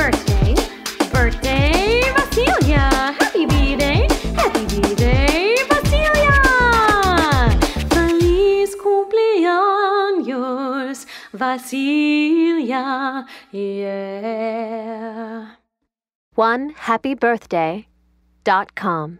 birthday, birthday, Vasilia. Happy birthday, happy birthday, Vasilia. Feliz cumpleaños, Vasilia. Yeah. One happy birthday dot com.